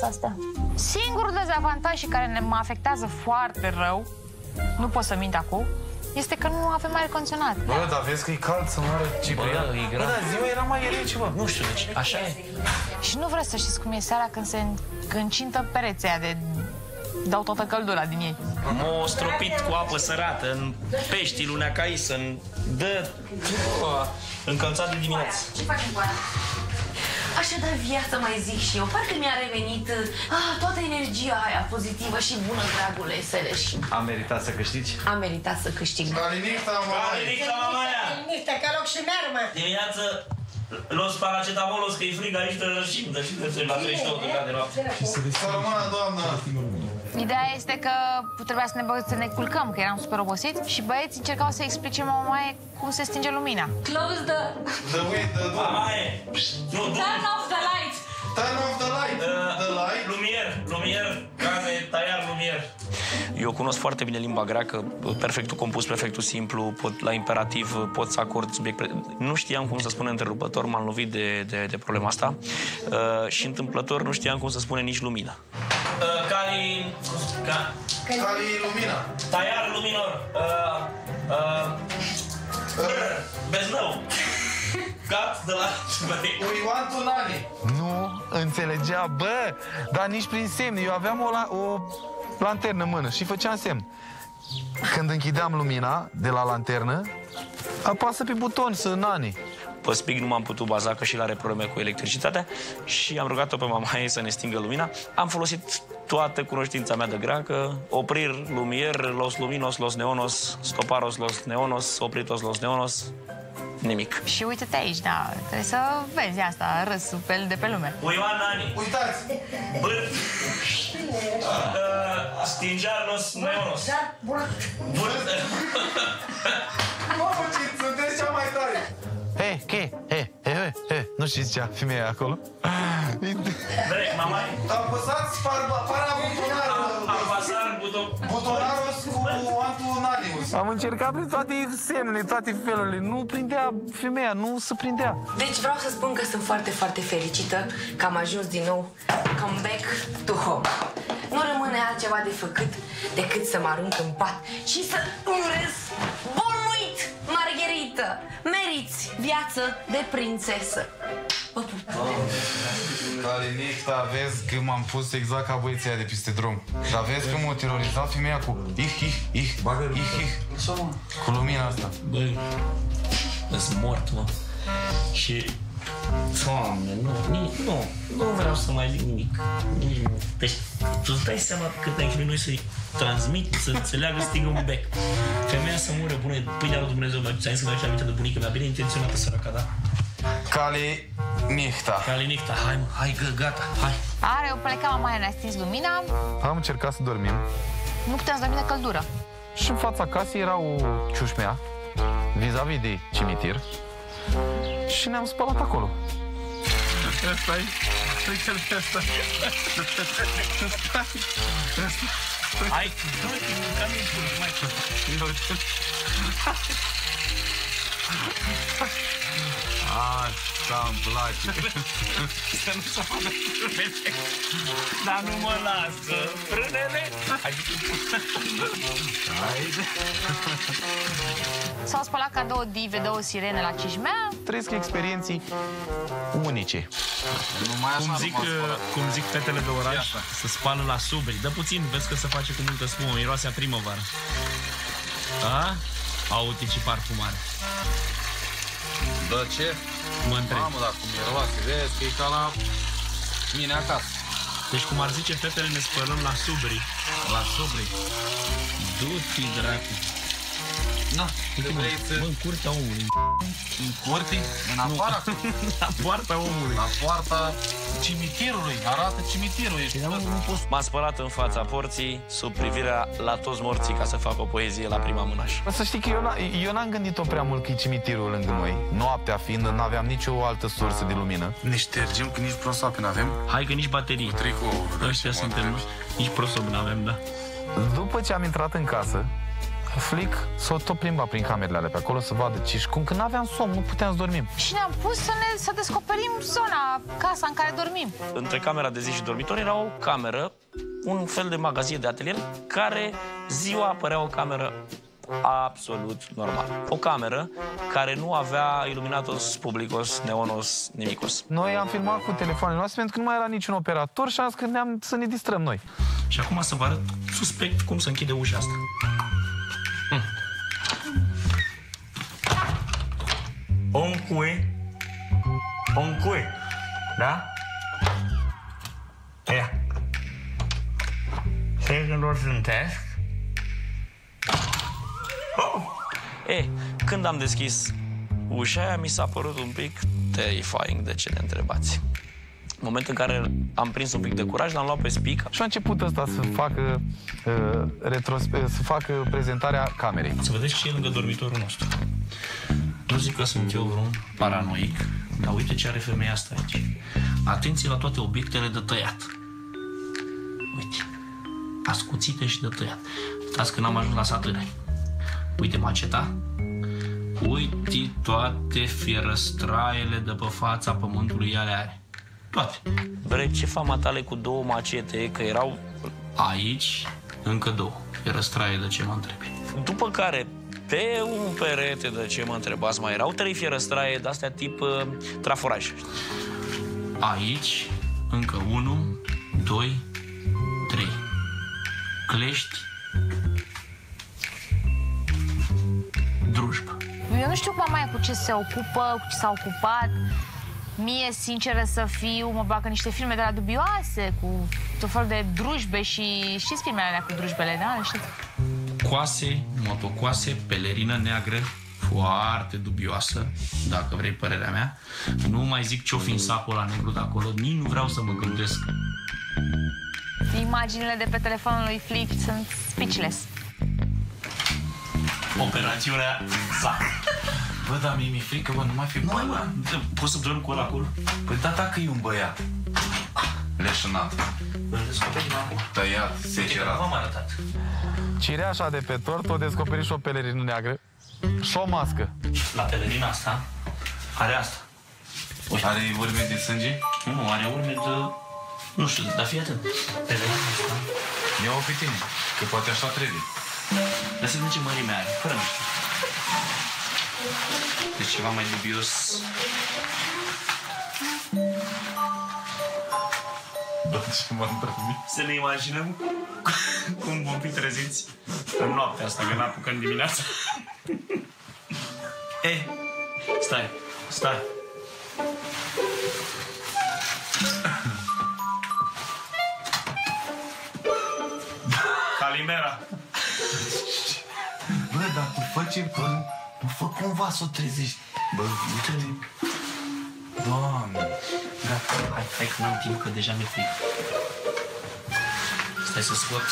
să stea. Singurul dezavantaj și care ne mă afectează foarte rău, nu pot să mint acum, este că nu avem aer condiționat. Bă, dar vezi că e cald să moară Ciprian. Bă, e grav. Bă, dar ziua era mai rece, bă. Nu știu, deci așa e. Și nu vreți să știți cum e seara când se încintă pereții aia de dau toată căldura din ei. M-a stropit cu apă sărată în pești, lunea caisă, în dă bă, încălțat de dimineață. Ce facem cu aia? Așa da viața, mai zic și eu. Parcă mi-a revenit ah, toată energia aia pozitivă și bună, dragule Seleș. A meritat să câștigi? Am meritat să câștig. Calinita, Calinita, mamaia! Niște, că loc și mermă. Dimineață los paracetamolos că e frig aici de rășim, de și de la 38 de grade noapte. Să rămână, doamnă. Ideea este că trebuia să ne, bă- să ne culcăm, că eram super obosiți și băieții încercau să explice mamaie cum se stinge lumina. Close the... The way, the door. Mamaie! Nu, nu, Turn off the light! Turn off the light. The light. Lumier, lumier, care taiar lumier. Eu cunosc foarte bine limba greacă, perfectul compus, perfectul simplu, pot, la imperativ pot să acord subiect. pre- Nu știam cum să spun întrerupător, m-am lovit de, de, de problema asta uh, și întâmplător nu știam cum să spune nici lumina. Uh, cali... Ca, Cali lumina. taiar luminor. Uh, uh, brr, Beznău. Cat de la... We want to nani. Nu înțelegea, bă, dar nici prin semne. Eu aveam o, la, o lanternă în mână și făceam semn. Când închideam lumina de la lanternă, apasă pe buton să nani. Pe spic nu m-am putut baza că și el are probleme cu electricitatea și am rugat-o pe mama ei să ne stingă lumina. Am folosit toată cunoștința mea de greacă, oprir, lumier, los luminos, los neonos, stoparos, los neonos, opritos, los neonos, nimic. Și uite-te aici, da, trebuie să vezi asta, râsul pe, de pe lume. Ioan Nani, Uitați. bâr, uh, stingear, los neonos. Bâr, Mamă, ce sunteți cea Nu știți cea femeia acolo? Drec, mama, Apăsați par- parabutonarul. apasar, buton. Butonaros cu antunanimus. Am încercat prin toate semnele, toate felurile. Nu prindea femeia, nu se prindea. Deci vreau să spun că sunt foarte, foarte fericită că am ajuns din nou come back to home. Nu rămâne altceva de făcut decât să mă arunc în pat și să îmi urez bun uit, Margherită! Meriți viață de prințesă! Vă pup! Calinita, vezi că m-am pus exact ca băieții aia de peste drum. Dar vezi că m-a terorizat femeia cu ih, ih, ih, ih, ih. Cu lumina asta. Băi, sunt mort, mă. Și... Doamne, nu, nici, nu, nu vreau să mai zic nimic. Nici nu. Deci, tu îți dai seama cât ai chinuit noi să-i transmit, să înțeleagă stingă un bec. Femeia să mură, bună, pâinea lui Dumnezeu, mă ți-am zis că mi-aduce aminte de bunica mea, bine intenționată săraca, da? Calinita. Calinicta, hai mă, hai, gă, gata, hai. Are, eu plecam mamaia, ne-a stins lumina, Am încercat să dormim nu puteam să dormim de căldură. și în fața casei era o ciușmea vis-a-vis de cimitir și ne-am spălat acolo. Asta e. Uite-l pe asta. Hai, du-te, ca nu-i spun, mai Asta îmi place. Să nu se facă frânele. Dar nu mă lasă. Frânele. S-au spălat ca două dive, două sirene la cișmea. Trăiesc experienții unice. Numai așa Cum zic, nu m-am spălat. cum zic fetele de oraș, să spală la subri. Dă puțin, vezi că se face cu multă spumă, miroase a primăvară. A? Autici parfumare. Da ce? Mă întreb. Mamă, dar cum miroase, vezi că e ca la mine acasă. Deci cum ar zice fetele, ne spălăm la subri. La subri. Du-te, dracu. Na, Uite, mă, vrei să... mă, în curtea omului. În curte? În afara curții? La poarta omului. La poarta cimitirului. Arată cimitirul. Ești Nu, nu poți. M-am spălat în fața porții, sub privirea la toți morții, ca să fac o poezie la prima mânaș. Să știi că eu, n- eu n-am gândit-o prea mult că e cimitirul lângă noi. Noaptea fiind, n-aveam nicio altă sursă de lumină. Ne ștergem că nici prosoape n-avem. Hai că nici baterii. Tricou. Ăștia suntem, nu? Nici prosop n-avem, da. După ce am intrat în casă, flic s-o tot plimba prin camerele alea pe acolo să vadă ce și cum, că n-aveam somn, nu puteam să dormim. Și ne-am pus să, ne, să descoperim zona, casa în care dormim. Între camera de zi și dormitor era o cameră, un fel de magazie de atelier, care ziua apărea o cameră absolut normal. O cameră care nu avea iluminatos publicos, neonos, nimicos. Noi am filmat cu telefoanele noastre pentru că nu mai era niciun operator și am zis că ne-am să ne distrăm noi. Și acum să vă arăt suspect cum se închide ușa asta. Un cui. Un cui. Da? Ia. Știi când o zântesc? Oh! E, când am deschis ușa aia, mi s-a părut un pic terrifying de ce ne întrebați. În momentul în care am prins un pic de curaj, l-am luat pe spic. Și a început ăsta să facă, uh, retros, uh, să facă prezentarea camerei. Să vedeți ce e lângă dormitorul nostru. Nu zic că sunt eu vreun paranoic, dar uite ce are femeia asta aici. Atenție la toate obiectele de tăiat. Uite, ascuțite și de tăiat. Stați când am ajuns la satâre. Uite maceta. Uite toate fierăstraiele de pe fața pământului ale are. Toate. Vrei ce fama tale cu două macete, că erau aici încă două fierăstraie de ce mă întrebi. După care, pe un perete de ce mă întrebați, mai erau trei fierăstraie de-astea tip uh, traforaj. Aici, încă unu, doi, trei. Clești, drujbă. Eu nu știu mamaia cu ce se ocupă, cu ce s-a ocupat. Mie, sinceră să fiu, mă bagă niște filme de la dubioase, cu tot felul de drujbe și știți filmele alea cu drujbele, da? Le Știți? Coase, motocoase, pelerină neagră, foarte dubioasă, dacă vrei părerea mea. Nu mai zic ce-o fi în sacul la negru de acolo, nici nu vreau să mă gândesc. Imaginile de pe telefonul lui Flip sunt speechless. Operațiunea sa. Bă, dar mie mi-e frică, bă, nu mai fi bă, bă. Poți să dormi cu ăla acolo? Păi da, dacă e un băiat leșinat, Îl descoperim acum. tăiat, Uite că secerat. v-am arătat. Cireașa de pe tort o descoperi și o pelerină neagră și o mască. La pelerina asta are asta. Are urme de sânge? Nu, are urme de... Nu știu, dar fii atent. Pelerina asta... Ia-o pe tine, că poate așa trebuie. Dar să vedem ce mărime are, fără mișto. Deci ceva mai dubios. Bă, ce m-am întâlnit. Să ne imaginăm cum vom fi treziți în noaptea asta, că n-apucăm dimineața. Ei, stai, stai. Calimera. Bă, dar tu fă ce, bă, nu fă cumva să o trezești. Bă, uite-te. Doamne. Gata, hai, hai că n-am timp, că deja mi-e frică. Stai să scot.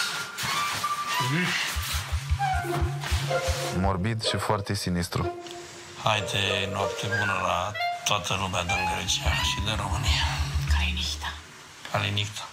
Morbid și foarte sinistru. Haide, noapte bună la toată lumea din Grecia și de România. Care-i niște? Calinicta.